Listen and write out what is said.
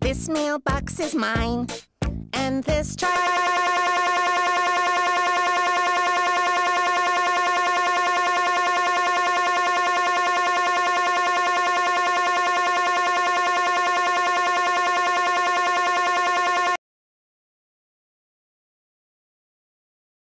This mailbox is mine,